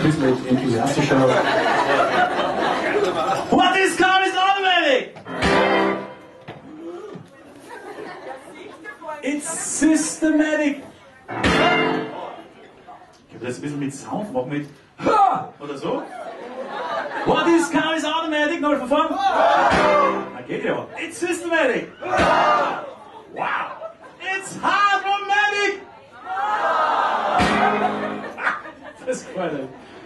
ein bisschen enthusiastischer. What is car is automatic? It's systematic. Ich habe das ein bisschen mit Sound, mach mit oder so. What is car is automatic? Noch von vorn. Na geht ja. It's systematic. Wow. It's hydromatic. Das gefällt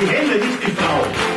die Hände nicht gebraucht.